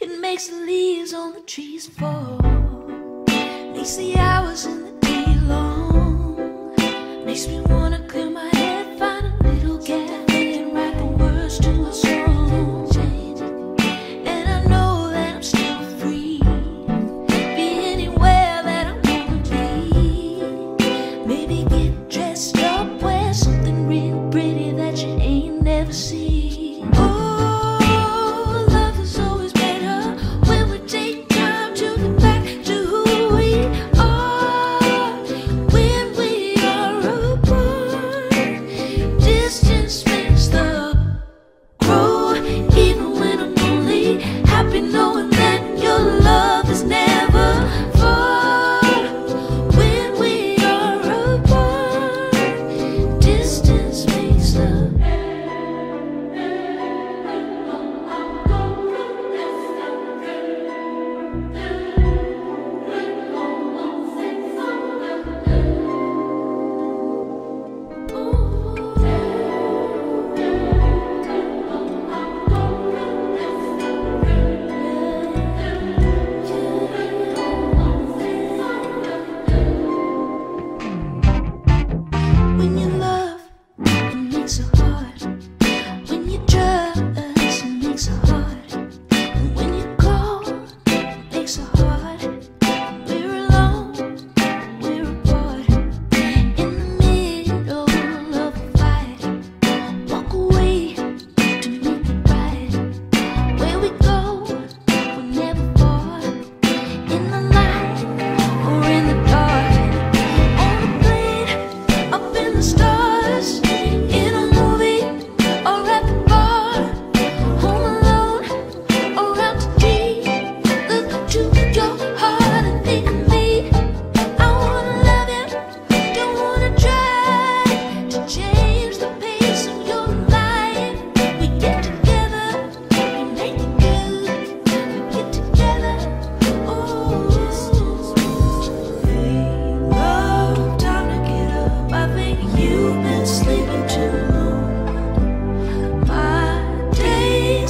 It makes the leaves on the trees fall. Makes the hours in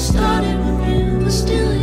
started when you, were still.